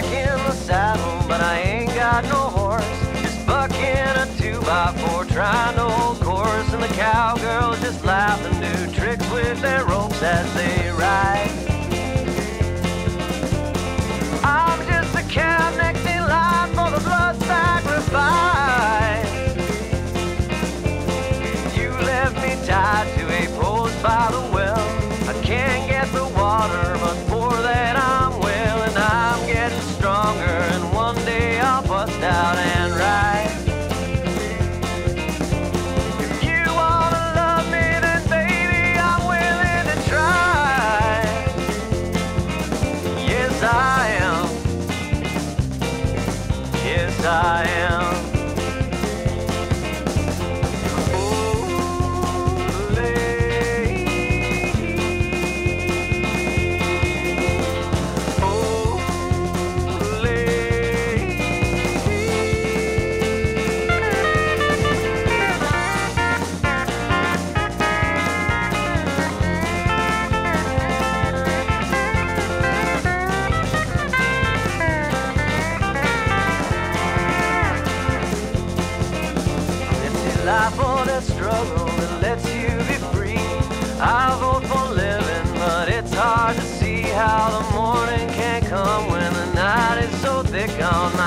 back in the saddle, but I ain't got no horse. Just bucking a two by four, trying to hold course, and the cowgirls just laugh and do tricks with their ropes as they ride. I'm just a cab next in line for the blood sacrifice. You left me tied to a post by the well. I can't get the water, but Yes I am. Yes I am. Life or that struggle that lets you be free. I vote for living, but it's hard to see how the morning can come when the night is so thick on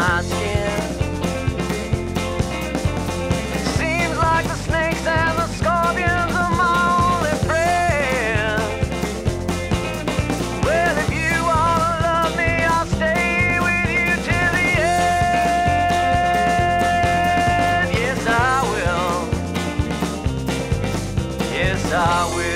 I will.